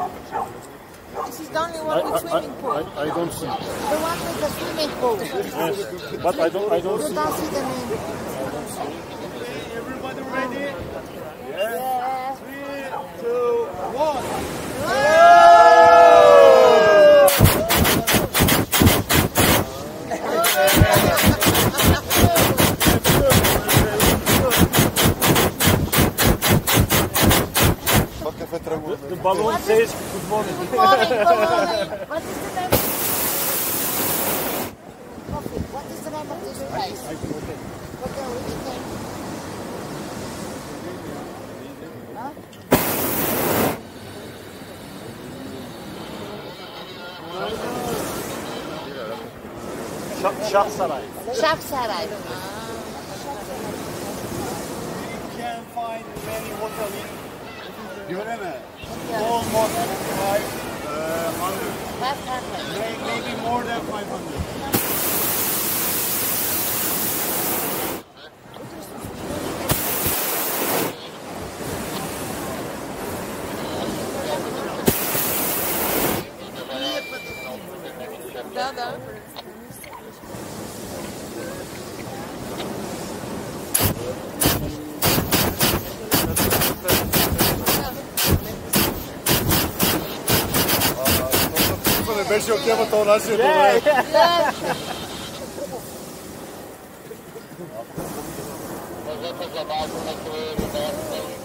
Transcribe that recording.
This is the only one with swimming pool. I, I don't see. The one with the swimming pool. Yes, but I don't. I don't You see. don't see the name. The balloon says good morning. Good morning, good morning. What is the name? Coffee. What is the name of this place? Which name? Huh? Şah Saray. göreme. Almost 500. Maybe more than 500. Да, да. more than five hundred. Да, да. Beş yok ya to nas je Yeah.